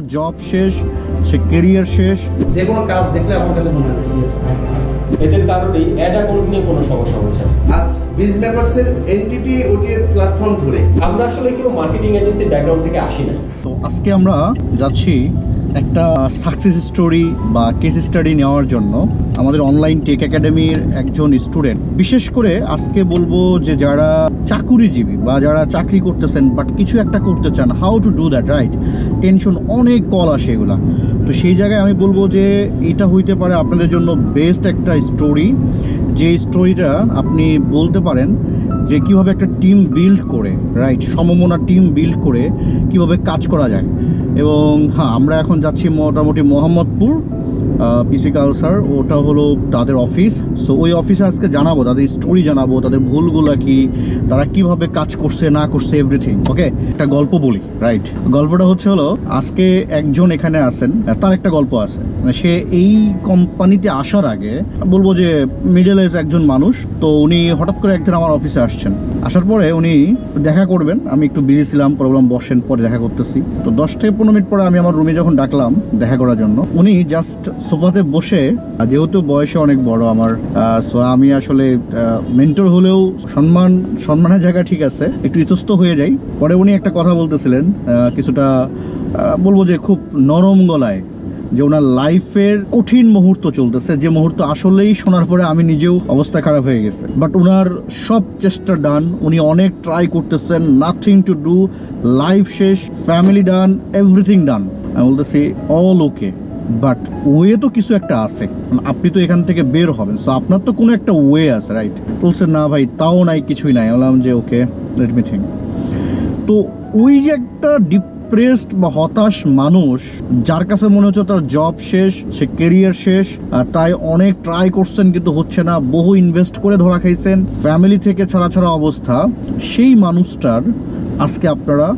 Job শেষ সে career শেষ। যে কোনো কাজ দেখলে আমার কাছে মনে হয় এদের কারণেই অ্যাড অ্যাকাউন্ট নিয়ে কোনো সমস্যা হচ্ছে না। আজ বিজ মেম্বার্সের এনটিটি ওটির প্ল্যাটফর্ম ধরে। আমরা আসলে কেউ মার্কেটিং এজেন্সি ব্যাকগ্রাউন্ড থেকে আসি না। তো আজকে আমরা যাচ্ছি একটা সাকসেস স্টোরি বা কেস স্টাডি নেওয়ার জন্য আমাদের অনলাইন টেক একাডেমির একজন স্টুডেন্ট বিশেষ করে আজকে বলব যে যারা চাকুরিজীবী বা যারা চাকরি করতেছেন বাট কিছু একটা করতে চান how to do that right tension অনেক কল আসে এগুলা। তো সেই জায়গায় আমি বলব যে এটা হইতে পারে আপনাদের জন্য বেস্ট একটা স্টোরি যে স্টোরিটা আপনি বলতে পারেন যে কীভাবে একটা টিম বিল্ড করে রাইট সমমনা টিম বিল্ড করে কীভাবে কাজ করা যায়। এবং হ্যাঁ আমরা এখন যাচ্ছি মোটামুটি মোহাম্মদপুর পিসি কালসার ওটা হলো তাদের অফিস সো ওই অফিসে আজকে জানাব, তাদের স্টোরি জানাব, তাদের ভুলগুলো কি, তারা কীভাবে কাজ করছে, না করছে এভরিথিং ওকে একটা গল্প বলি রাইট গল্পটা হচ্ছে হলো, আজকে একজন এখানে আছেন তার একটা গল্প আছে। মানে সে এই কোম্পানিতে আসার আগে, বলব যে মিডল এজ একজন মানুষ, তো উনি হঠাৎ করে একদিন আমার অফিসে আসছেন। আসার পরে উনি দেখা করবেন, আমি একটু বিজি ছিলাম প্রবলেম বসেন, পরে দেখা করতেছি। তো দশ থেকে পনেরো মিনিট পরে আমি আমার রুমে যখন ডাকলাম, দেখা করার জন্য, উনি জাস্ট সোফাতে বসে যেহেতু বয়সে অনেক বড় আমার সো আমি আসলে মেন্টর হলেও সম্মান, সম্মানের জায়গা ঠিক আছে, একটু ইতস্ত হয়ে যাই। পরে উনি একটা কথা বলতেছিলেন কিছুটা বলব যে খুব নরম গলায়, যে ওনার লাইফের কঠিন মুহূর্ত চলতেছে, যে মুহূর্ত আসলেই শোনার পরে আমি নিজেও অবস্থা খারাপ হয়ে গেছে। বাট ওনার সব চেষ্টা ডান উনি অনেক ট্রাই করতেছেন নাথিং টু ডু লাইফ শেষ ফ্যামিলি ডান এভরিথিং ডান আমি বলতেছি অল ওকে বাট ওয়ে তো কিছু একটা আছে। মানে আপনি তো এখান থেকে বের হবেন। সো আপনার তো কোনো একটা ওয়ে আছে রাইট বলছে, না ভাই, তাও নাই, কিছুই নাই। বললাম যে ওকে লেট মি থিঙ্ক তো ওই যে একটা ডিপ্রেসড বা হতাশ মানুষ, যার কাছে মনে হচ্ছে তার জব শেষ, সে কেরিয়ার শেষ তাই অনেক ট্রাই করছেন কিন্তু হচ্ছে না, বহু ইনভেস্ট করে ধরা খাইছেন ফ্যামিলি থেকে ছাড়া ছাড়া অবস্থা, সেই মানুষটার আজকে আপনারা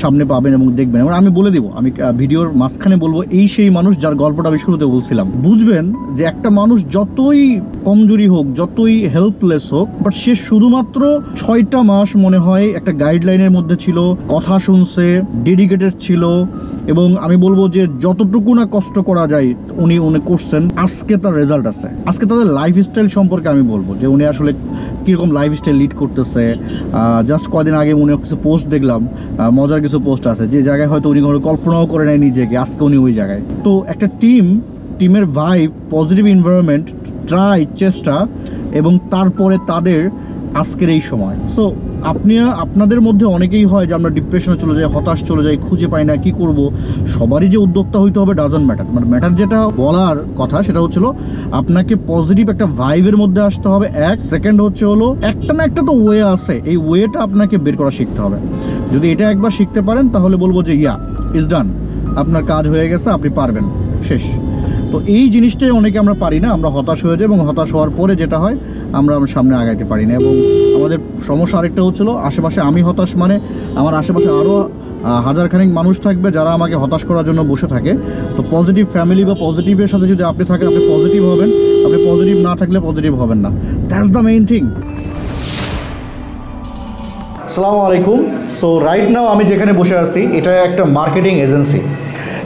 সামনে পাবেন এবং দেখবেন। এবং আমি বলে দিব আমি ভিডিওর মাঝখানে বলব এই সেই মানুষ যার গল্পটা আমি শুরুতে বলছিলাম। বুঝবেন যে একটা মানুষ যতই কমজোরি হোক যতই হেল্পলেস হোক বাট সে শুধুমাত্র ছয়টা মাস মনে হয় একটা গাইডলাইনের মধ্যে ছিল কথা শুনছে ডেডিকেটেড ছিল এবং আমি বলব যে যতটুকু না কষ্ট করা যায় উনি উনি করছেন আজকে তার রেজাল্ট আছে। আজকে তাদের লাইফস্টাইল সম্পর্কে আমি বলব যে উনি আসলে কীরকম লাইফস্টাইল লিড করতেছে। জাস্ট কদিন আগে উনি কিছু পোস্ট দেখলাম আহ, মজার কিছু পোস্ট আছে, যে জায়গায় হয়তো উনি কোনো কল্পনাও করে নেয় নিজেকে, আজকে উনি ওই জায়গায়। তো একটা টিম টিমের ভাইব পজিটিভ এনভায়রনমেন্ট ট্রাই চেষ্টা, এবং তারপরে তাদের আজকের এই সময়। সো আপনি আপনাদের মধ্যে অনেকেই হয় যে আমরা ডিপ্রেশনে চলে যাই, হতাশ চলে যাই, খুঁজে পাই না কি করব। সবারই যে উদ্যোক্তা হইতে হবে ডাজন ম্যাটার মানে ম্যাটার যেটা বলার কথা সেটা হচ্ছিল, আপনাকে পজিটিভ একটা ভাইভের মধ্যে আসতে হবে। এক সেকেন্ড হচ্ছে হলো, একটা না একটা তো ওয়ে আছে। এই ওয়েটা আপনাকে বের করা শিখতে হবে। যদি এটা একবার শিখতে পারেন, তাহলে বলব যে ইয়া ইজ ডান আপনার কাজ হয়ে গেছে, আপনি পারবেন। শেষ। তো এই জিনিসটাই অনেকে আমরা পারি না, আমরা হতাশ হয়ে যাই এবং হতাশ হওয়ার পরে যেটা হয়, আমরা সামনে আগাইতে পারি না এবং আমাদের সমস্যা আরেকটা হচ্ছিল, আশেপাশে আমি হতাশ মানে আমার আশেপাশে আরও হাজার খানিক মানুষ থাকবে যারা আমাকে হতাশ করার জন্য বসে থাকে। তো পজিটিভ ফ্যামিলি বা পজিটিভের সাথে যদি আপনি থাকেন, আপনি পজিটিভ হবেন, আপনি পজিটিভ না থাকলে পজিটিভ হবেন না। দ্যাটস দ্য মেইন থিং আসসালামু আলাইকুম। সো রাইট নাও আমি যেখানে বসে আছি এটা একটা মার্কেটিং এজেন্সি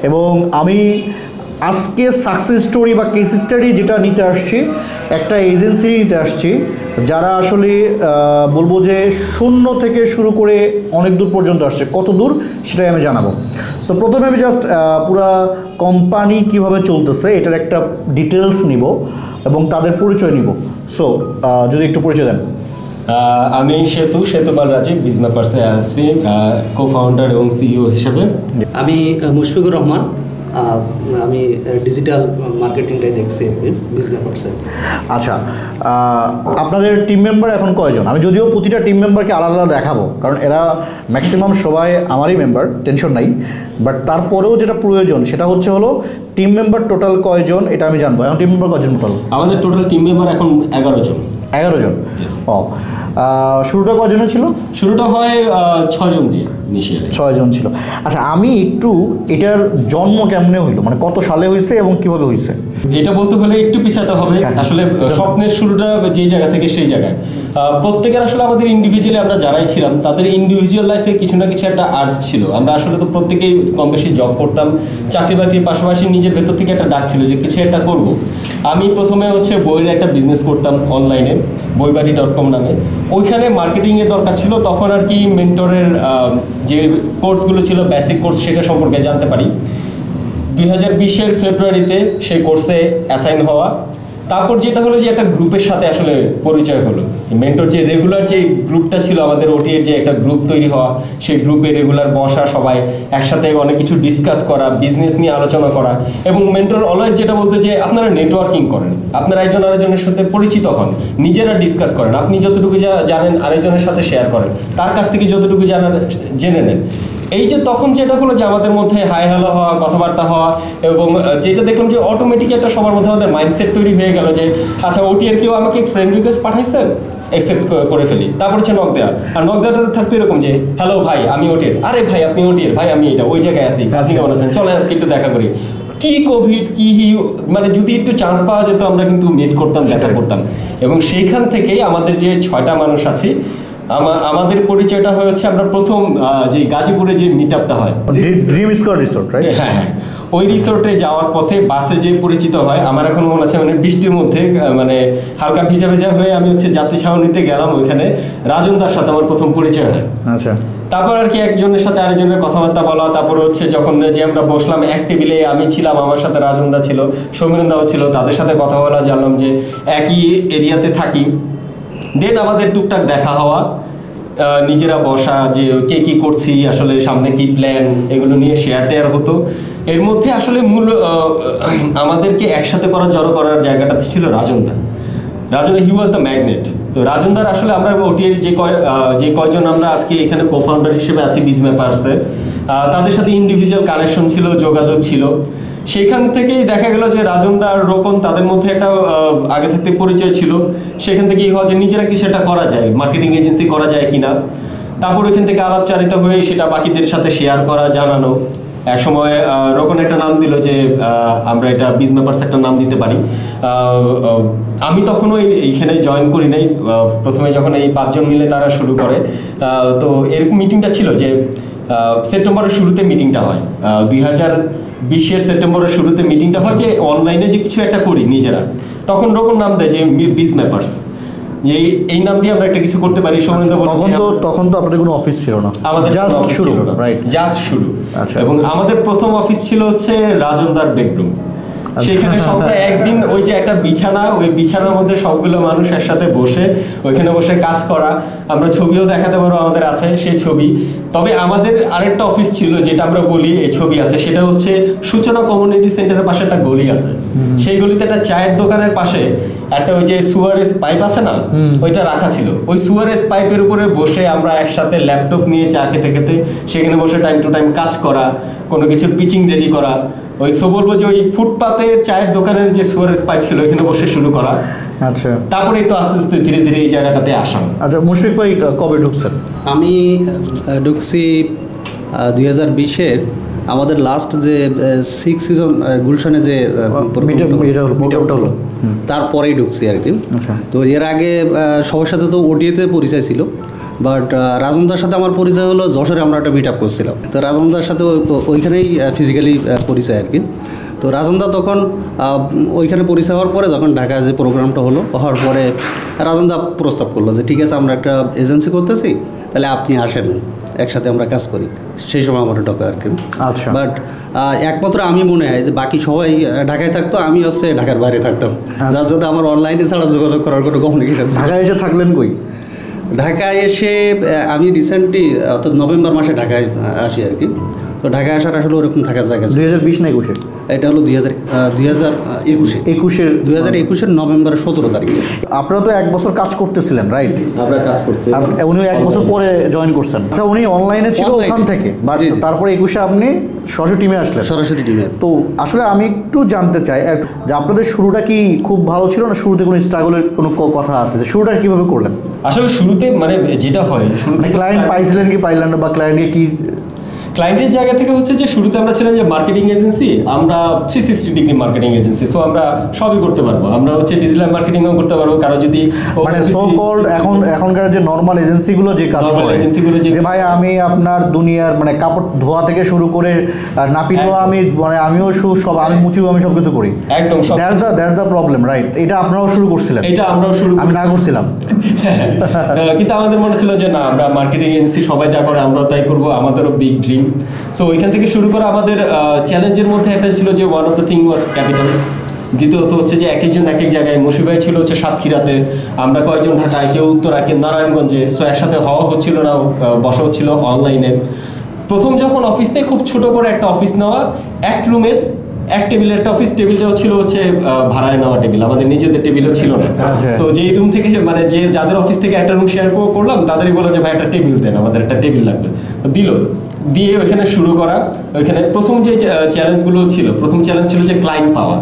এবং আমি আজকে সাকসেস স্টোরি বা কেস স্টাডি যেটা নিতে আসছি একটা এজেন্সি নিতে আসছি যারা আসলে বলব যে শূন্য থেকে শুরু করে অনেক দূর পর্যন্ত আসছে। কত দূর সেটাই আমি জানাব। সো প্রথমে আমি জাস্ট পুরা কোম্পানি কীভাবে চলতেছে এটার একটা ডিটেলস নিব এবং তাদের পরিচয় নিব। সো যদি একটু পরিচয় দেন। আমি সেতু সেতুপাল রাজীব বিজনেপার্সে আছি কো ফাউন্ডার এবং সিইও হিসেবে। আমি মুশফিকুর রহমান। আমি ডিজিটাল মার্কেটিংটাই দেখছি বিজনেস আচ্ছা আপনাদের টিম মেম্বার এখন কয়জন? আমি যদিও প্রতিটা টিম মেম্বারকে আলাদা আলাদা দেখাবো, কারণ এরা ম্যাক্সিমাম সবাই আমারই মেম্বার টেনশন নাই। বাট তারপরেও যেটা প্রয়োজন সেটা হচ্ছে হলো টিম মেম্বার টোটাল কয়জন এটা আমি জানব। এখন টিম মেম্বার কয়জন টোটাল আমাদের টোটাল টিম মেম্বার এখন এগারো জন। এগারো জন. ও। শুরুটা কয়জনের ছিল? শুরুটা হয় ছজন দিয়ে ছয়জন ছিল। আচ্ছা আমি একটু এটার জন্ম কেমনে হইল? মানে কত সালে হয়েছে এবং কীভাবে হয়েছে এটা বলতে হলে একটু পিছাতে হবে। হ্যাঁ। আসলে স্বপ্নের শুরুটা যে জায়গা থেকে সেই জায়গায়। প্রত্যেকের আসলে আমাদের ইন্ডিভিজুয়ালি আমরা যারাই ছিলাম, তাদের ইন্ডিভিজুয়াল লাইফে কিছু না কিছু একটা আর্ট ছিল। আমরা আসলে তো প্রত্যেকেই কম বেশি জব করতাম, চাকরি বাকরির পাশাপাশি নিজের ভেতর থেকে একটা ডাক ছিল যে, কিছু একটা করব। আমি প্রথমে হচ্ছে বইয়ের একটা বিজনেস করতাম অনলাইনে বইবাড়ি ডট কম নামে। ওইখানে মার্কেটিংয়ের দরকার ছিল, তখন আর কি মেন্টরের যে কোর্সগুলো ছিল বেসিক কোর্স সেটা সম্পর্কে জানতে পারি। দুই হাজার বিশের ফেব্রুয়ারিতে সেই কোর্সে অ্যাসাইন হওয়া তারপর যেটা হলো যে একটা গ্রুপের সাথে আসলে পরিচয় হলো। মেন্টর যে রেগুলার যে গ্রুপটা ছিল আমাদের ওটি এর যে একটা গ্রুপ তৈরি হওয়া, সেই গ্রুপে রেগুলার বসা, সবাই একসাথে অনেক কিছু ডিসকাস করা বিজনেস নিয়ে আলোচনা করা এবং মেন্টর অলওয়েজ যেটা বলতে যে আপনারা নেটওয়ার্কিং করেন, আপনারা একজন আরেকজনের সাথে পরিচিত হন, নিজেরা ডিসকাস করেন। আপনি যতটুকু যা- জানেন আরেকজনের সাথে শেয়ার করেন, তার কাছ থেকে যতটুকু জানার জেনে নেন। এই যে তখন যেটা হলো যে আমাদের মধ্যে হাই হ্যালো হওয়া কথাবার্তা হওয়া এবং যেটা দেখলাম যে অটোমেটিক একটা সবার মধ্যে আমাদের মাইন্ডসেট তৈরি হয়ে গেল যে আচ্ছা ওটি আর কেউ আমাকে ফ্রেন্ড রিকোয়েস্ট পাঠাইছে? অ্যাকসেপ্ট করে ফেলি। তারপর হচ্ছে নক দেওয়া আর নক দেওয়াটা থাকতে এরকম যে হ্যালো ভাই আমি ওটির আরে ভাই আপনি ওটির ভাই আমি এটা ওই জায়গায় আছি। আপনি কেমন আছেন? চলে আজকে একটু দেখা করি। কি কোভিড কি মানে যদি একটু চান্স পাওয়া যেত আমরা কিন্তু মিট করতাম দেখা করতাম। এবং সেইখান থেকেই আমাদের যে ছয়টা মানুষ আছি আমাদের পরিচয়টা হয়েছে আমরা প্রথম যে গাজীপুরে যে মিট আপটা হয় ড্রিম স্কোয়ার রিসোর্ট রাইট হ্যাঁ হ্যাঁ। ওই রিসোর্টে যাওয়ার পথে বাসে যে পরিচিত হয়। আমার এখন মনে আছে মানে বৃষ্টির মধ্যে মানে হালকা ভিজা ভিজা হয়ে আমি হচ্ছে যাত্রী ছাউনিতে গেলাম ওইখানে। রাজনদার সাথে আমার প্রথম পরিচয় হয়। আচ্ছা। তারপর আর কি একজনের সাথে আরেকজনের কথাবার্তা বলা তারপর হচ্ছে যখন যে আমরা বসলাম এক টেবিলে আমি ছিলাম আমার সাথে রাজনদা ছিল সৌমিনদাও ছিল তাদের সাথে কথা বলা জানলাম যে একই এরিয়াতে থাকি। দেন আমাদের টুকটাক দেখা হওয়া নিজেরা বসা, যে কে কি করছি, আসলে সামনে কি প্ল্যান এগুলো নিয়ে শেয়ার টেয়ার হতো। এর মধ্যে আসলে মূল আমাদেরকে একসাথে করা, জড়ো করার জায়গাটা ছিল রাজনদা। রাজন হি ওয়াজ দ্য ম্যাগনেট তো রাজনদার আসলে আমরা ওটির যে কয় যে কয়জন আমরা আজকে এখানে কোফাউন্ডার হিসেবে আছি বিজ ম্যাপার্সের তাদের সাথে ইন্ডিভিজুয়াল কানেকশন ছিল, যোগাযোগ ছিল। সেখান থেকেই দেখা গেল যে রাজনদা আর রোকন তাদের মধ্যে একটা আগে থাকতে পরিচয় ছিল। সেখান থেকেই হয় যে নিজেরা কি সেটা করা যায় মার্কেটিং এজেন্সি করা যায় কিনা। তারপর ওইখান থেকে আলাপচারিতা হয়ে সেটা বাকিদের সাথে শেয়ার করা, জানানো। এক সময় রোকন একটা নাম দিল যে আমরা এটা বিজ একটা নাম দিতে পারি। আমি তখনও এই- এইখানে জয়েন করি নাই। প্রথমে যখন এই পাঁচজন মিলে তারা শুরু করে তো এরকম মিটিংটা ছিল যে সেপ্টেম্বরের শুরুতে মিটিংটা হয়। দুই হাজার বিশের সেপ্টেম্বরের শুরুতে মিটিংটা হয় যে অনলাইনে যে কিছু একটা করি নিজেরা তখন রকম নাম দেয় যে বিজ ম্যাপার্স যে এই- নাম দিয়ে আমরা একটা কিছু করতে পারি সৌমেন্দ্র তখন তো তখন তো আপনাদের কোনো অফিস ছিল না। আমাদের জাস্ট শুরু রাইট জাস্ট শুরু। আচ্ছা। এবং আমাদের প্রথম অফিস ছিল হচ্ছে রাজনদার বেডরুম। সেখানে সবাই একদিন ওই যে একটা বিছানা ওই বিছানার মধ্যে সবগুলো মানুষ একসাথে বসে ওইখানে বসে কাজ করা। আমরা ছবিও দেখাতে পারব আমাদের আছে সেই ছবি। তবে আমাদের আরেকটা অফিস ছিল যেটা আমরা বলি এই ছবি আছে সেটা হচ্ছে সূচনা কমিউনিটি সেন্টারের পাশে একটা গলি আছে। সেই গলিতে একটা চায়ের দোকানের পাশে একটা ওই যে সুয়ারেজ পাইপ আছে না? ওইটা রাখা ছিল। ওই সুয়ারেজ পাইপের উপরে বসে আমরা একসাথে ল্যাপটপ নিয়ে চা খেতে খেতে সেখানে বসে টাইম টু টাইম কাজ করা কোনো কিছু পিচিং রেডি করা ওই সো বলব যে ওই ফুটপাতের চায়ের দোকানের যে সুয়ারেজ পাইপ ছিল ওইখানে বসে শুরু করা। আচ্ছা। তারপরে তো আস্তে আস্তে ধীরে ধীরে এই জায়গাটাতে আসা। আচ্ছা মুশফিক ভাই কবে ঢুকছেন? আমি ঢুকছি দুই হাজার বিশের আমাদের লাস্ট যে সিক্স সিজন গুলশানে যে হলো। তারপরেই ঢুকছি আর কি। আচ্ছা। তো এর আগে সবার সাথে তো ওডিএতে পরিচয় ছিল। বাট রাজনদার সাথে আমার পরিচয় হলো যশোরে আমরা একটা মিট আপ করছিলাম। তো রাজনদার সাথে ওইখানেই ফিজিক্যালি পরিচয় আর কি। তো রাজনদা তখন ওইখানে পরিচয় হওয়ার পরে যখন ঢাকায় যে প্রোগ্রামটা হলো হওয়ার পরে রাজনদা প্রস্তাব করল যে ঠিক আছে আমরা একটা এজেন্সি করতেছি তাহলে আপনি আসেন একসাথে আমরা কাজ করি। সেই সময় আমার ঢোকা আর কি। আচ্ছা। বাট একমাত্র আমি মনে হয় যে বাকি সবাই ঢাকায় থাকতো আমি হচ্ছে ঢাকার বাইরে থাকতাম। যার জন্য আমার অনলাইনে ছাড়া যোগাযোগ করার কোনো কমিউনিকেশন ঢাকায় এসে থাকলেন কই? ঢাকায় এসে আমি রিসেন্টলি অর্থাৎ নভেম্বর মাসে ঢাকায় আসি আর কি। তো ঢাকায় আসার আসলে ওরকম থাকার জায়গা দুই হাজার বিশ না একুশে? এটা হলো দুই হাজার দুই হাজার একুশে। একুশের দুই হাজার একুশের নভেম্বরের সতেরো তারিখে। আপনারা তো এক বছর কাজ করতেছিলেন রাইট আমরা কাজ করছি আর উনিও এক বছর পরে জয়েন করছেন। আচ্ছা উনি অনলাইনে ছিল ওখান থেকে। তারপরে একুশে আপনি সরাসরি টিমে আসলেন। সরাসরি টিমে তো আসলে আমি একটু জানতে চাই যে আপনাদের শুরুটা কি খুব ভালো ছিল না শুরুতে কোনো স্ট্রাগলের কোনো ক- কথা আছে? যে শুরুটা কীভাবে করলেন? আসলে শুরুতে মানে যেটা হয় শুরুতে ক্লায়েন্ট পাইছিলেন কি পাইলেন না বা ক্লায়েন্টকে কি ক্লায়েন্টের জায়গা থেকে হচ্ছে যে শুরুতে আমরা ছিলাম যে মার্কেটিং এজেন্সি আমরা three sixty degree marketing agency so আমরা সবই করতে পারব। আমরা হচ্ছে ডিজিটাল মার্কেটিংও করতে পারব কারও যদি মানে সো কল্ড এখন এখনকার যে নর্মাল এজেন্সিগুলো যে কাজ করে agency গুলো যে- ভাই আমি আপনার দুনিয়ার মানে কাপড় ধোয়া থেকে শুরু করে আমি মানে আমিও সব আমি মুচিও আমি সব কিছু করি। একদম that's the that's the problem right এটা আপনারাও শুরু করছিলেন এটা আমরাও শুরু আমি না করছিলাম। কিন্তু আমাদের মনে ছিল যে না আমরা মার্কেটিং এজেন্সি সবাই যা করে আমরাও তাই করব আমাদেরও বিগ ড্রিম সো ওইখান থেকে শুরু করে আমাদের চ্যালেঞ্জের মধ্যে একটা ছিল যে one of the thing was capital দ্বিতীয়ত হচ্ছে যে এক একজন এক এক জায়গায় মুশিবাই ছিল হচ্ছে সাতক্ষীরাতে আমরা কয়েকজন ঢাকায় কেউ উত্তরা কেউ নারায়ণগঞ্জে সো একসাথে হওয়া হচ্ছিল না বসা হচ্ছিল অনলাইনে প্রথম যখন অফিস নেই খুব ছোট করে একটা অফিস নেওয়া এক রুমের এক টেবিলের একটা অফিস টেবিলটাও ছিল হচ্ছে ভাড়ায় নেওয়া টেবিল আমাদের নিজেদের টেবিলও ছিল না। তো যে রুম থেকে মানে যে যাদের অফিস থেকে একটা রুম শেয়ার করলাম তাদেরই বলল যে ভাই একটা টেবিল দেন আমাদের একটা টেবিল লাগবে। দিল। দিয়ে ওইখানে শুরু করা। ওইখানে প্রথম যে চ্যালেঞ্জগুলো ছিল, প্রথম চ্যালেঞ্জ ছিল যে ক্লায়েন্ট পাওয়া।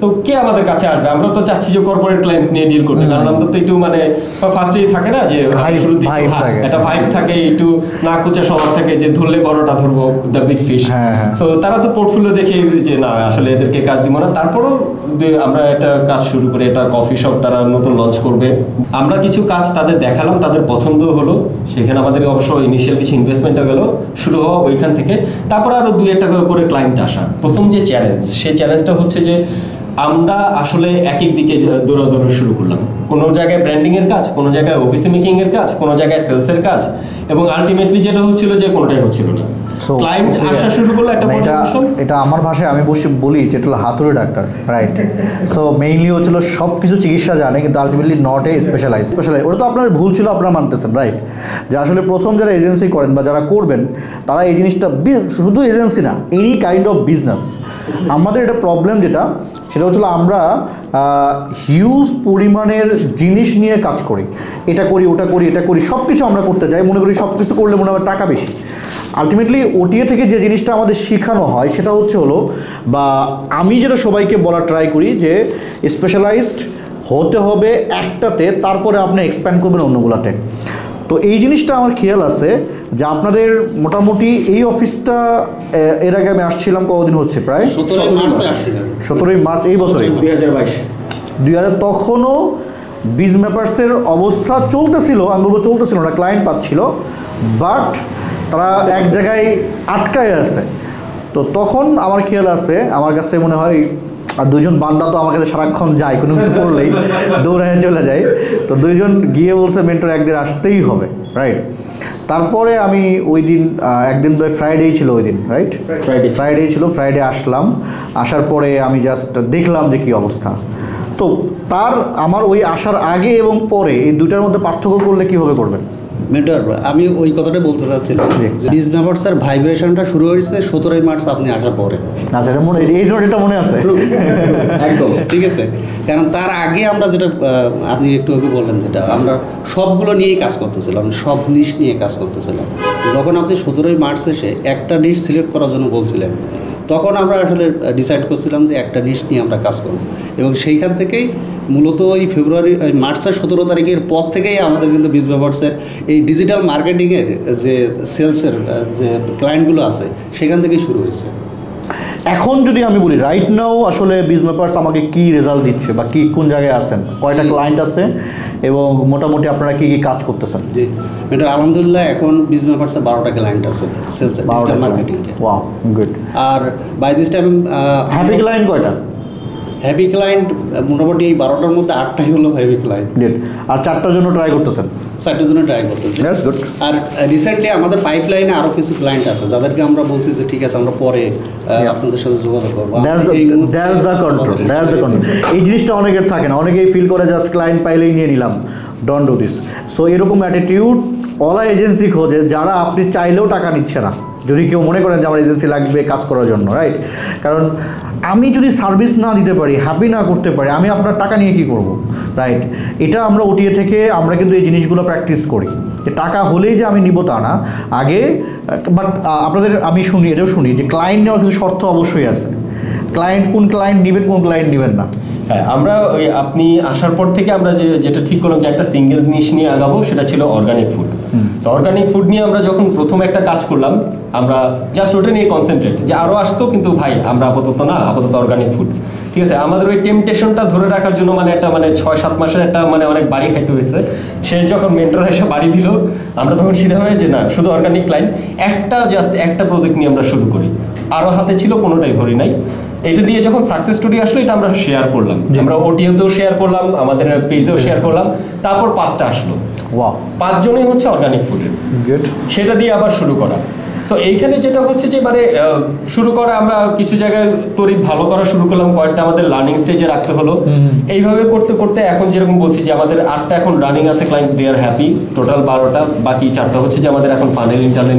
তো কে আমাদের কাছে আসবে? আমরা তো চাচ্ছি যে কর্পোরেট ক্লায়েন্ট নিয়ে ডিল করতে কারণ আমাদের তো একটু মানে ফার্স্টেই থাকে না যে শুরুতে একটু ভাইব থাকে একটু না কুচা স্বভাব থাকে যে ধরলে বড়টা ধরবো দ্য বিগ ফিশ হ্যাঁ, হ্যাঁ। সো তারা তো পোর্টফোলিও দেখে যে না আসলে এদেরকে কাজ দিব না। তারপরও আমরা একটা কাজ শুরু করে এটা কফি শপ তারা নতুন লঞ্চ করবে। আমরা কিছু কাজ তাদের দেখালাম তাদের পছন্দ হলো। সেখানে আমাদের অবশ্য ইনিশিয়াল কিছু ইনভেস্টমেন্টও গেল শুরু হওয়া ওইখান থেকে। তারপর আরও দুই একটা করে ক্লায়েন্ট আসা। প্রথম যে চ্যালেঞ্জ সেই চ্যালেঞ্জটা হচ্ছে যে আমরা আসলে এক এক দিকে দৌড়াদৌড় শুরু করলাম। কোনো জায়গায় ব্র্যান্ডিংয়ের কাজ, কোনো জায়গায় অফিসে মেকিংয়ের কাজ, কোনো জায়গায় সেলসের কাজ এবং আলটিমেটলি যেটা হচ্ছিল যে কোনোটাই হচ্ছিল না। আসা শুরু করল একটা মানে এটা এটা আমার ভাষায় আমি বসে বলি যেটা হলো হাতুড়ে ডাক্তার রাইট সো মেইনলি হচ্ছিল সব কিছু চিকিৎসা জানে কিন্তু ultimately not a specialise specialise ওটা তো আপনার ভুল ছিল আপনারা মানতেছেন রাইট যে আসলে প্রথম যারা এজেন্সি করেন বা যারা করবেন তারা এই জিনিসটা শুধু এজেন্সি না এনি কাইন্ড অফ বিজনেস আমাদের এটা প্রবলেম যেটা সেটা হচ্ছিল আমরা হিউজ পরিমাণের জিনিস নিয়ে কাজ করি। এটা করি ওটা করি এটা করি সব কিছু আমরা করতে চাই মনে করি সব কিছু করলে মনে হয় টাকা বেশি। আলটিমেটলি ওটিএ থেকে যে জিনিসটা আমাদের শেখানো হয় সেটা হচ্ছে হলো বা আমি যেটা সবাইকে বলা ট্রাই করি যে স্পেশালাইজড হতে হবে একটাতে তারপরে আপনি এক্সপ্যান্ড করবেন অন্যগুলাতে। তো এই জিনিসটা আমার খেয়াল আছে যে আপনাদের মোটামুটি এই অফিসটা এর আগে আমি আসছিলাম কতদিন হচ্ছে প্রায়? সতেরোই মার্চে সতেরোই মার্চ এই বছরে দুই হাজার বাইশ। দুই হাজার তখনও বিজ ম্যাপার্সের অবস্থা চলতেছিল আমি বলব চলতেছিল না ক্লায়েন্ট পাচ্ছিল বাট তারা এক জায়গায় আটকায় আছে। তো তখন আমার খেয়াল আছে আমার কাছে মনে হয় আর দুজন বান্দা তো আমার কাছে সারাক্ষণ যায় কোনো কিছু করলেই দৌড়ায় চলে যায়। তো দুইজন গিয়ে বলছে মেন্টর একদিন আসতেই হবে। রাইট তারপরে আমি ওই দিন একদিন একদিন ফ্রাইডেই ছিল ওই দিন রাইট ফ্রাইডে ফ্রাইডে ছিল ফ্রাইডে আসলাম। আসার পরে আমি জাস্ট দেখলাম যে কি অবস্থা। তো তার আমার ওই আসার আগে এবং পরে এই দুটার মধ্যে পার্থক্য করলে কীভাবে করবেন? মেন্টর আমি ওই কথাটাই বলতে চাচ্ছিলাম। যে বিজ মেম্বার্সের ভাইব্রেশনটা শুরু হয়েছে সতেরোই মার্চ আপনি আসার পরে। আচ্ছা এটা মনে এই জন্য মনে আছে। একদম ঠিক আছে। কারণ তার আগে আমরা যেটা আপনি একটু আগে বললেন যেটা আমরা সবগুলো নিয়েই কাজ করতেছিলাম সব নিশ নিয়ে কাজ করতেছিলাম। যখন আপনি সতেরোই মার্চ এসে একটা নিশ সিলেক্ট করার জন্য বলছিলেন তখন আমরা আসলে ডিসাইড করছিলাম যে একটা নিশ নিয়ে আমরা কাজ করব। এবং সেইখান থেকেই মূলত ওই ফেব্রুয়ারি এই মার্চের সতেরো তারিখের পর থেকেই আমাদের কিন্তু বিজ ব্যবহার্সের এই ডিজিটাল মার্কেটিংয়ের যে সেলসের যে ক্লায়েন্টগুলো আছে সেখান থেকেই শুরু হয়েছে। এখন যদি আমি বলি রাইট নাও আসলে বিজ মেপার্স আমাকে কি রেজাল্ট দিচ্ছে বা কি কোন জায়গায় আছেন? কয়টা ক্লায়েন্ট আছে? এবং মোটামুটি আপনারা কি কি কাজ করতেছেন? জি এটা আলহামদুলিল্লাহ এখন বিজ পার্সে বারোটা ক্লায়েন্ট আছে sales digital marketing wow good R by this time happy client কয়টা? হ্যাভি ক্লায়েন্ট মোটামুটি এই বারোটার মধ্যে আটটাই হলো হ্যাভি ক্লায়েন্ট আর চারটার জন্য ট্রাই করতেছেন? চারটের জন্য ট্রাই করতেছি আর রিসেন্টলি আমাদের পাইপলাইনে আরও কিছু ক্লায়েন্ট আছে যাদেরকে আমরা বলছি যে ঠিক আছে আমরা পরে আপনাদের সাথে যোগাযোগ করব। এই জিনিসটা অনেকের থাকে না অনেকেই ফিল করে জাস্ট ক্লায়েন্ট পাইলেই নিয়ে নিলাম। ডোন্ট ডু দিস সো এরকম অ্যাটিটিউড অলা এজেন্সি খোঁজে যারা আপনি চাইলেও টাকা নিচ্ছে না। যদি কেউ মনে করেন যে আমার এজেন্সি লাগবে কাজ করার জন্য রাইট কারণ আমি যদি সার্ভিস না দিতে পারি হ্যাপি না করতে পারি আমি আপনার টাকা নিয়ে কি করব? রাইট এটা আমরা ওটিএ থেকে আমরা কিন্তু এই জিনিসগুলো প্র্যাকটিস করি। যে টাকা হলেই যে আমি নিব তা না। আগে বাট আপনাদের আমি শুনি, এটাও শুনি যে ক্লায়েন্ট নেওয়ার কিছু শর্ত অবশ্যই আছে। ক্লায়েন্ট কোন ক্লায়েন্ট নেবেন, কোন ক্লায়েন্ট নেবেন না। হ্যাঁ আমরা ওই আপনি আসার পর থেকে আমরা যে, যেটা ঠিক করলাম যে একটা সিঙ্গেল জিনিস নিয়ে আগাবো, সেটা ছিল অর্গানিক ফুড তো অর্গানিক ফুড নিয়ে আমরা যখন প্রথম একটা কাজ করলাম আমরা জাস্ট ওটা নিয়ে কনসেন্ট্রেট যে আরও আসতো কিন্তু ভাই আমরা আপাতত না আপাতত অর্গানিক ফুড ঠিক আছে আমাদের ওই টেম্পটেশনটা ধরে রাখার জন্য মানে একটা মানে ছয় সাত মাসের একটা মানে অনেক বাড়ি খাইতে হয়েছে। শেষ যখন মেন্টর এসে বাড়ি দিল আমরা তখন সিধা হয়ে যে না শুধু অর্গানিক ক্লাইন একটা জাস্ট একটা প্রজেক্ট নিয়ে আমরা শুরু করি। আরও হাতে ছিল কোনোটাই ধরি নাই। এটা দিয়ে যখন সাকসেস স্টোরি আসলো এটা আমরা শেয়ার করলাম। আমরা ওটিওতেও শেয়ার করলাম আমাদের পেজেও শেয়ার করলাম তারপর পাঁচটা আসলো। ওয়াও পাঁচজনই হচ্ছে অর্গানিক ফুডের গুড সেটা দিয়ে আবার শুরু করা। সো এইখানে যেটা হচ্ছে যে মানে শুরু করা আমরা কিছু জায়গায় তড়িৎ ভালো করা শুরু করলাম কয়েকটা আমাদের লার্নিং স্টেজে রাখতে হলো। এইভাবে করতে করতে এখন যেরকম বলছি যে আমাদের আটটা এখন রানিং আছে client they are happy total বারোটা বাকি চারটা হচ্ছে যে আমাদের এখন ফানেল ইন্টারনেট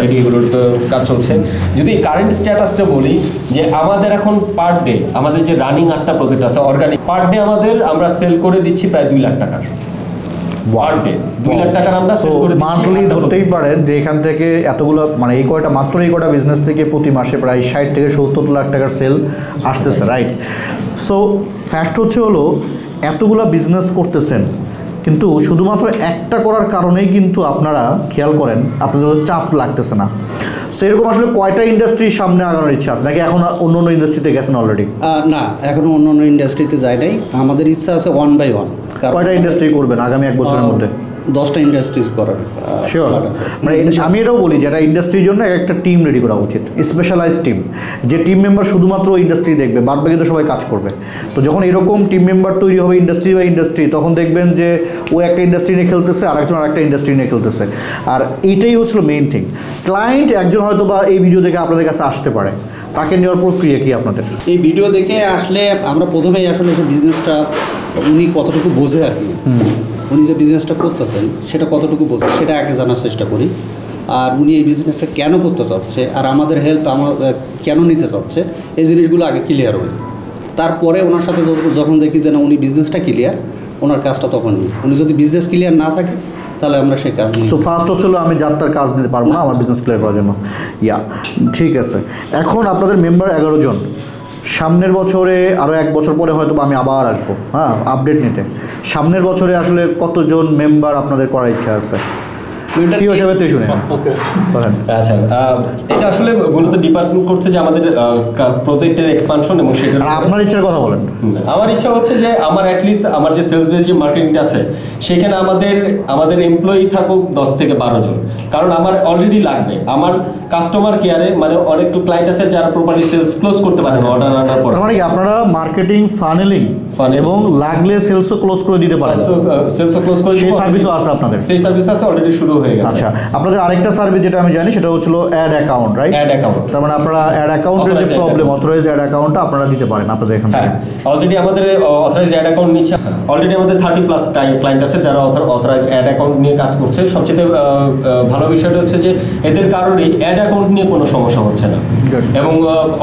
রেডি এগুলোর তো কাজ চলছে। যদি কারেন্ট স্ট্যাটাসটা বলি যে আমাদের এখন পার ডে আমাদের যে রানিং আটটা প্রজেক্ট আছে অর্গানিক পার ডে আমাদের আমরা সেল করে দিচ্ছি প্রায় দুই লাখ টাকার। পার দুই লাখ টাকার আমরা সো সেল করে দিচ্ছি মান্থলি ধরতেই পারেন যে এখান থেকে এতগুলো মানে এই কয়টা মাত্র এই কয়টা বিজনেস থেকে প্রতি মাসে প্রায় ষাট থেকে সত্তর লাখ টাকার সেল আসতেছে রাইট সো ফ্যাক্ট হচ্ছে হলো এতগুলো বিজনেস করতেছেন কিন্তু শুধুমাত্র একটা করার কারণেই কিন্তু আপনারা খেয়াল করেন আপনাদের চাপ লাগতেছে না। সো এরকম আসলে কয়টা ইন্ডাস্ট্রির সামনে আগানোর ইচ্ছা আছে? নাকি এখন অন্য অন্য ইন্ডাস্ট্রিতে গেছেন অলরেডি না এখনও অন্য অন্য ইন্ডাস্ট্রিতে যায় নাই। আমাদের ইচ্ছা আছে ওয়ান বাই ওয়ান কয়টা ইন্ডাস্ট্রি করবেন আগামী এক বছরের মধ্যে? দশটা ইন্ডাস্ট্রিজ করার মানে আমি এটাও বলি যেটা ইন্ডাস্ট্রির জন্য একটা টিম রেডি করা উচিত স্পেশালাইজ টিম যে টিম মেম্বার শুধুমাত্র ইন্ডাস্ট্রি দেখবে বাদ বাকি তো সবাই কাজ করবে। তো যখন এরকম টিম মেম্বার তৈরি হবে ইন্ডাস্ট্রি বা ইন্ডাস্ট্রি তখন দেখবেন যে ও একটা ইন্ডাস্ট্রি নিয়ে খেলতেছে আর আরেকজন আরেকটা ইন্ডাস্ট্রি নিয়ে খেলতেছে। আর এইটাই হচ্ছিল মেইন থিং ক্লায়েন্ট একজন হয়তো বা এই ভিডিও দেখে আপনাদের কাছে আসতে পারে। তাকে নেওয়ার প্রক্রিয়া কি আপনাদের? এই ভিডিও দেখে আসলে আমরা প্রথমেই আসলে বিজনেসটা উনি কতটুকু বোঝে আর কি। উনি যে বিজনেসটা করতেছেন সেটা কতটুকু বোঝে সেটা আগে জানার চেষ্টা করি। আর উনি এই বিজনেসটা কেন করতে চাচ্ছে আর আমাদের হেল্প আমার কেন নিতে চাচ্ছে এই জিনিসগুলো আগে ক্লিয়ার হই তারপরে ওনার সাথে যখন- দেখি যে না উনি বিজনেসটা ক্লিয়ার ওনার কাজটা তখন নিই। উনি যদি বিজনেস ক্লিয়ার না থাকে তাহলে আমরা সেই কাজ নিই। সো ফার্স্ট হচ্ছিল আমি যাত্রার কাজ নিতে পারব না আমার বিজনেস ক্লিয়ার করার জন্য। ইয়া ঠিক আছে। এখন আপনাদের মেম্বার এগারো জন। সামনের বছরে আরও এক বছর পরে হয়তো আমি আবার আসব। হ্যাঁ আপডেট নিতে। সামনের বছরে আসলে কতজন মেম্বার আপনাদের করার ইচ্ছা আছে? বলেন। আচ্ছা এটা আসলে মূলত ডিপার্টমেন্ট করছে যে আমাদের প্রজেক্টের এক্সপানশন এবং আর আপনার ইচ্ছার কথা বলেন। আমার ইচ্ছা হচ্ছে যে আমার অ্যাটলিস্ট আমার যে সেলস বেস যে মার্কেটিংটা আছে সেখানে আমাদের আমাদের এমপ্লয়ি থাকুক দশ থেকে বারো জন। কারণ আমার অলরেডি লাগবে। আমার কাস্টমার কেয়ারে মানে অনেক ক্লায়েন্ট আছে যারা প্রপারলি সেলস ক্লোজ করতে পারে না অর্ডার আনার পর। মানে আপনারা মার্কেটিং ফানেলিং. এবং লাগলে সেলসও ক্লোজ করে দিতে পারেন। সেলস ক্লোজ করে সেই সার্ভিসও আছে আপনাদের। সেই সার্ভিস আছে অলরেডি শুরু হয়ে গেছে। আচ্ছা আপনাদের আরেকটা সার্ভিস যেটা আমি জানি সেটা হচ্ছিল ad account right ad account তার মানে আপনারা অ্যাড অ্যাকাউন্টের যে প্রবলেম অথরাইজ অ্যাড অ্যাকাউন্টটা আপনারা দিতে পারেন আপনাদের এখান হ্যাঁ অলরেডি আমাদের অথরাইজ অ্যাড অ্যাকাউন্ট নিচ্ছে। অলরেডি আমাদের থার্টি প্লাস ক্লায়েন্ট আছে যারা অথর অথরাইজ অ্যাড অ্যাকাউন্ট নিয়ে কাজ করছে। সবচেয়ে ভালো বিষয়টা হচ্ছে যে এদের কারণে অ্যাড অ্যাকাউন্ট নিয়ে কোনো সমস্যা হচ্ছে না। এবং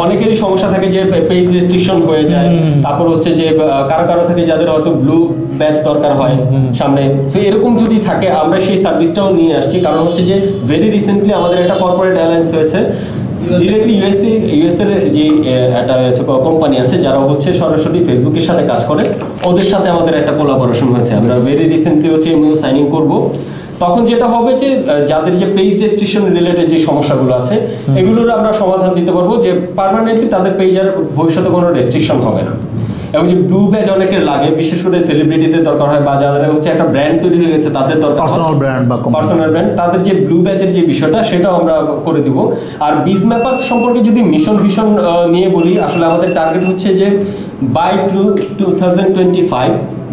অনেকেরই সমস্যা থাকে যে পেজ রেস্ট্রিকশন হয়ে যায়। তারপর হচ্ছে যে কারও কারও থাকে যাদের হয়তো ব্লু ব্যাচ দরকার হয় সামনে। তো এরকম যদি থাকে আমরা সেই সার্ভিসটাও নিয়ে আসছি। কারণ হচ্ছে যে ভেরি রিসেন্টলি আমাদের একটা কর্পোরেট অ্যালায়েন্স হয়েছে। ডিরেক্টলি ইউএসএ ইউএসএর যে একটা কোম্পানি আছে যারা হচ্ছে সরাসরি ফেসবুকের সাথে কাজ করে ওদের সাথে আমাদের একটা কোলাবোরেশন হয়েছে। আমরা ভেরি রিসেন্টলি হচ্ছে এমইও সাইনিং করব। তখন যেটা হবে যে যাদের যে পেজ রেস্ট্রিকশন রিলেটেড যে সমস্যাগুলো আছে এগুলোর আমরা সমাধান দিতে পারব যে পার্মানেন্টলি তাদের পেজ আর ভবিষ্যতে কোনো রেস্ট্রিকশন হবে না। এবং যে ব্লু ব্যাজ অনেকের লাগে বিশেষ করে সেলিব্রিটিদের দরকার হয় বা যাদের হচ্ছে একটা ব্র্যান্ড তৈরি হয়ে গেছে তাদের দরকার পার্সোনাল ব্র্যান্ড বা পার্সোনাল ব্র্যান্ড তাদের যে ব্লু ব্যাচের যে বিষয়টা সেটাও আমরা করে দিব। আর বিজ ম্যাপার্স সম্পর্কে যদি মিশন ভিশন নিয়ে বলি আসলে আমাদের টার্গেট হচ্ছে যে by two two thousand twenty five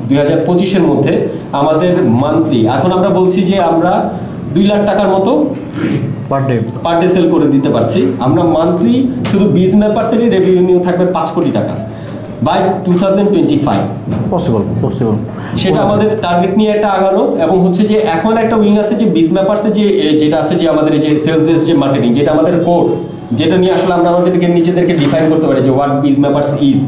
দুই হাজার পঁচিশের মধ্যে আমাদের মান্থলি এখন আমরা বলছি যে আমরা দুই লাখ টাকার মতো per day per day sale করে দিতে পারছি। আমরা মান্থলি শুধু বিজ ম্যাপার্সেরই রেভিনিউ থাকবে পাঁচ কোটি টাকা। By two thousand twenty five possible possible সেটা আমাদের টার্গেট নিয়ে একটা আগানো এবং হচ্ছে যে এখন একটা উইং আছে যে বিজ ম্যাপার্সে যে যেটা আছে যে আমাদের যে সেলস বেস যে মার্কেটিং যেটা আমাদের কোড যেটা নিয়ে আসলে আমরা আমাদেরকে নিজেদেরকে ডিফাইন করতে পারি যে হোয়াট বিজ ম্যাপার্স ইজ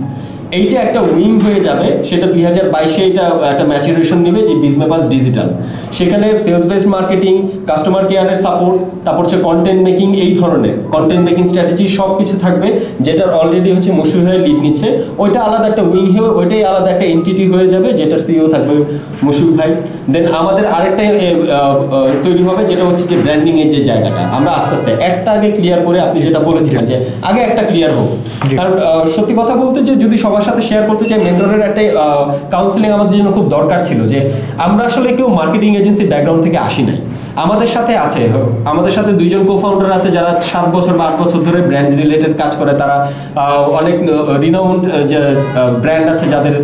এইটা একটা উইং হয়ে যাবে সেটা দুই হাজার বাইশে এটা একটা ম্যাচুরেশন নেবে যে বিজনেপাস ডিজিটাল সেখানে সেলস বেসড মার্কেটিং কাস্টমার কেয়ারের সাপোর্ট তারপর হচ্ছে কন্টেন্ট মেকিং এই ধরনের। কন্টেন্ট মেকিং স্ট্র্যাটেজি সব কিছু থাকবে যেটার অলরেডি হচ্ছে মুশফিক হয়ে লিড নিচ্ছে। ওইটা আলাদা একটা উইং হয়ে ওইটাই আলাদা একটা এন্টিটি হয়ে যাবে যেটার সিইও থাকবে মুশফিক ভাই। দেন আমাদের আরেকটা তৈরি হবে যেটা হচ্ছে যে ব্র্যান্ডিং এর যে জায়গাটা। আমরা আস্তে আস্তে একটা আগে ক্লিয়ার করে আপনি যেটা বলেছিলেন যে আগে একটা ক্লিয়ার হোক। কারণ সত্যি কথা বলতে যে যদি সবার সাথে শেয়ার করতে চাই মেন্টরের একটা কাউন্সিলিং আমাদের জন্য খুব দরকার ছিল যে আমরা আসলে কেউ মার্কেটিং এজেন্সি ব্যাকগ্রাউন্ড থেকে আসি নাই। আমাদের সাথে আছে আমাদের সাথে দুইজন কো ফাউন্ডার আছে যারা সাত বছর বা আট বছর ধরে ব্র্যান্ড রিলেটেড কাজ করে। তারা অনেক রিনাউন্ড যে ব্র্যান্ড আছে যাদের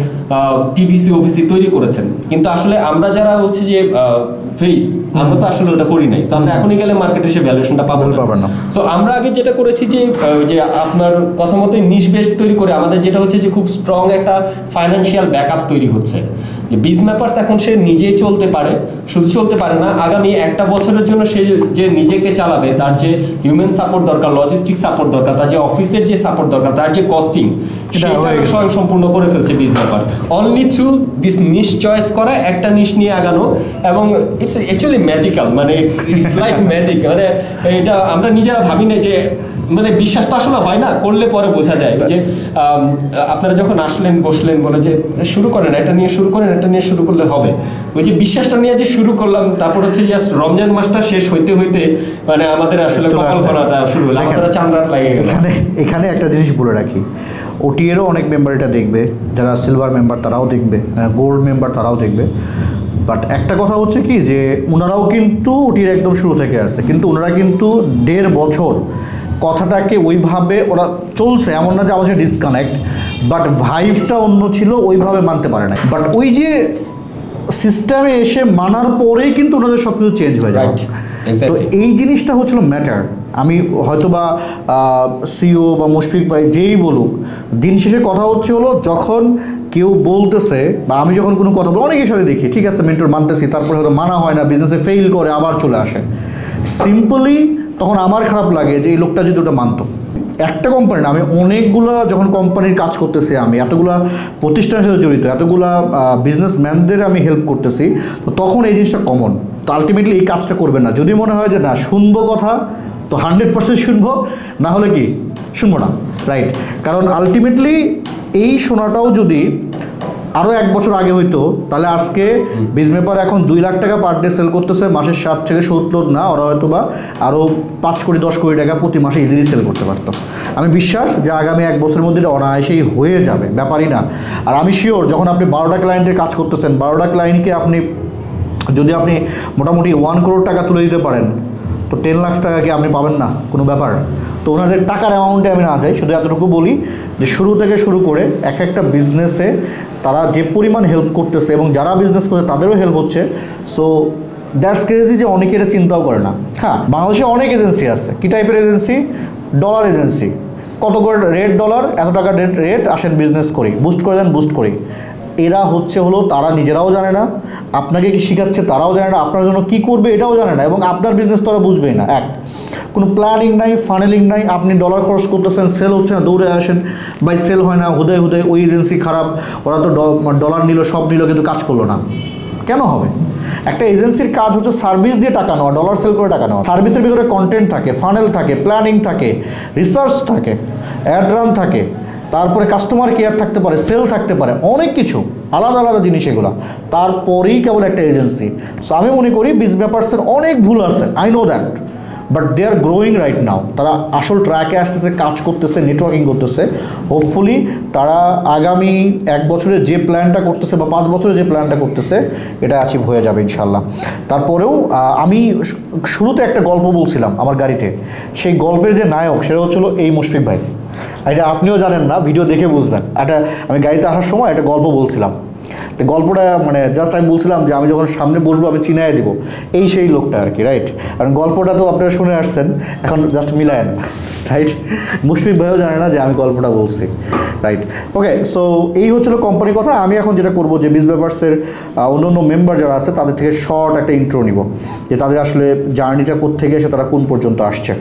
টিভিসি ওভিসি তৈরি করেছেন। কিন্তু আসলে আমরা যারা হচ্ছে যে ফেস আমরা তো আসলে ওটা করি নাই। আমরা এখনই গেলে মার্কেটে সে ভ্যালুয়েশনটা পাবো। পাবেন না। সো আমরা আগে যেটা করেছি যে যে আপনার কথা মতো নিশ বেস তৈরি করে আমাদের যেটা হচ্ছে যে খুব স্ট্রং একটা ফাইন্যান্সিয়াল ব্যাকআপ তৈরি হচ্ছে। যে বিজ ম্যাপার্স এখন সে নিজেই চলতে পারে শুধু চলতে পারে না আগামী একটা বছরের জন্য সে যে নিজেকে চালাবে তার যে হিউম্যান সাপোর্ট দরকার লজিস্টিক সাপোর্ট দরকার তার যে অফিসের যে সাপোর্ট দরকার তার যে কস্টিং সেটা স্বয়ং সম্পূর্ণ করে ফেলছে Biz Mappers only through this niche choice করা একটা নিশ নিয়ে আগানো এবং ইটস অ্যাকচুয়ালি ম্যাজিক্যাল মানে ইটস লাইক ম্যাজিক মানে এটা আমরা নিজেরা ভাবি না যে মানে বিশ্বাস তো আসলে হয় না করলে পরে বোঝা যায় যে আপনারা যখন আসলেন বসলেন বলে যে শুরু করেন এটা নিয়ে শুরু করেন এটা নিয়ে শুরু করলে হবে। ওই যে বিশ্বাসটা নিয়ে যে শুরু করলাম তারপর হচ্ছে জাস্ট রমজান মাসটা শেষ হইতে হইতে মানে আমাদের আসলে। ফলাটা শুরু হলো আমাদের চান্দার লাগে গেল। এখানে এখানে একটা জিনিস বলে রাখি ওটিএরও অনেক মেম্বার এটা দেখবে যারা সিলভার মেম্বার তারাও দেখবে গোল্ড মেম্বার তারাও দেখবে। বাট একটা কথা হচ্ছে কি যে ওনারাও কিন্তু ওটির একদম শুরু থেকে আসছে কিন্তু ওনারা কিন্তু দেড় বছর কথাটাকে ওইভাবে ওরা চলছে এমন না যে আমার ডিসকানেক্ট বাট ভাইভটা অন্য ছিল ওইভাবে মানতে পারে না বাট ওই যে সিস্টেমে এসে মানার পরেই কিন্তু ওনাদের সব কিছু চেঞ্জ হয়ে যায়। তো এই জিনিসটা হচ্ছিল ম্যাটার আমি হয়তো বা সিও বা মুশফিক ভাই যেই বলুক দিন শেষে কথা হচ্ছে হলো যখন কেউ বলতেছে বা আমি যখন কোনো কথা বলি অনেকের সাথে দেখি ঠিক আছে মেন্টর মানতেছি তারপরে হয়তো মানা হয় না বিজনেসে ফেল করে আবার চলে আসে। সিম্পলি তখন আমার খারাপ লাগে যে এই লোকটা যদি ওটা মানত। একটা কোম্পানি না, আমি অনেকগুলো যখন কোম্পানির কাজ করতেছি আমি, এতগুলা প্রতিষ্ঠানের সাথে জড়িত, এতগুলা বিজনেসম্যানদের আমি হেল্প করতেছি, তো তখন এই জিনিসটা কমন তো আলটিমেটলি এই কাজটা করবেন না। যদি মনে হয় যে না, শুনব কথা, তো হান্ড্রেড পার্সেন্ট শুনব, না হলে কি? শুনব না রাইট কারণ আলটিমেটলি এই শোনাটাও যদি আরও এক বছর আগে হইতো তাহলে আজকে বিজমেপার এখন দুই লাখ টাকা পার ডে সেল করতেছে মাসের ষাট থেকে সত্তর না ওরা হয়তো বা আরও পাঁচ কোটি দশ কোটি টাকা প্রতি মাসে ইজিলি সেল করতে পারতো। আমি বিশ্বাস যে আগামী এক বছরের মধ্যে এটা অনায়াসেই হয়ে যাবে ব্যাপারই না। আর আমি শিওর যখন আপনি বারোটা ক্লায়েন্টের কাজ করতেছেন বারোটা ক্লায়েন্টকে আপনি যদি আপনি মোটামুটি ওয়ান করোড় টাকা তুলে দিতে পারেন তো টেন লাখ টাকা কি আপনি পাবেন না? কোনো ব্যাপার। তো ওনাদের টাকার অ্যামাউন্টে আমি না যাই শুধু এতটুকু বলি যে শুরু থেকে শুরু করে এক একটা বিজনেসে তারা যে পরিমাণ হেল্প করতেছে এবং যারা বিজনেস করছে তাদেরও হেল্প হচ্ছে। সো দ্যাটস ক্রেজি যে অনেকে এটা চিন্তাও করে না। হ্যাঁ বাংলাদেশে অনেক এজেন্সি আছে। কী টাইপের এজেন্সি ডলার এজেন্সি কত করে রেট ডলার এত টাকা রেট রেট আসেন বিজনেস করি। বুস্ট করে দেন বুস্ট করি। এরা হচ্ছে হলো, তারা নিজেরাও জানে না। আপনাকে কি শেখাচ্ছে তারাও জানে না। আপনার জন্য কি করবে এটাও জানে না। এবং আপনার বিজনেস তো ওরা বুঝবেই না। এক কোনো প্ল্যানিং নাই ফানেলিং নাই, আপনি ডলার খরচ করতেছেন সেল হচ্ছে না, দৌড়ে আসেন বাই সেল হয় না, হুদয় হুদয়, ওই এজেন্সি খারাপ, ওরা তো ডলার নিল, সব নিল, কিন্তু কাজ করল না। কেন হবে? একটা এজেন্সির কাজ হচ্ছে সার্ভিস দিয়ে টাকা নেওয়া ডলার সেল করে টাকা নেওয়া। সার্ভিসের ভিতরে কন্টেন্ট থাকে ফানেল থাকে প্ল্যানিং থাকে রিসার্চ থাকে অ্যাড রান থাকে, তারপরে কাস্টমার কেয়ার থাকতে পারে সেল থাকতে পারে, অনেক কিছু, আলাদা আলাদা জিনিস এগুলো। তারপরেই কেবল একটা এজেন্সি সো আমি মনে করি বিজ ব্যাপারসের অনেক ভুল আছে I know that but they are growing right now তারা আসল ট্র্যাকে আসতেছে, কাজ করতেছে নেটওয়ার্কিং করতেছে। হোপফুলি তারা আগামী এক বছরে যে প্ল্যানটা করতেছে বা পাঁচ বছরে যে প্ল্যানটা করতেছে, এটা অ্যাচিভ হয়ে যাবে ইনশাল্লাহ তারপরেও আমি শুরুতে একটা গল্প বলছিলাম আমার গাড়িতে। সেই গল্পের যে নায়ক, সেটা হচ্ছিল এই মুশফিক ভাই। এটা আপনিও জানেন না, ভিডিও দেখে বুঝবেন। একটা, আমি গাড়িতে আসার সময় একটা গল্প বলছিলাম। তো গল্পটা মানে জাস্ট আমি বলছিলাম যে আমি যখন সামনে বসবো, আমি চিনাই দিব। এই সেই লোকটা আর কি রাইট কারণ গল্পটা তো আপনারা শুনে আসছেন, এখন জাস্ট মিলায়েন রাইট মুশফিক ভাইও জানে না যে আমি গল্পটা বলছি রাইট ওকে সো এই হচ্ছিল কোম্পানির কথা। আমি এখন যেটা করব যে বিজ ব্যাপার্সের অন্য অন্য মেম্বার যারা আছে, তাদের থেকে শর্ট একটা ইন্ট্রো নিব, যে তাদের আসলে জার্নিটা কোথেকে এসে তারা কোন পর্যন্ত আসছে।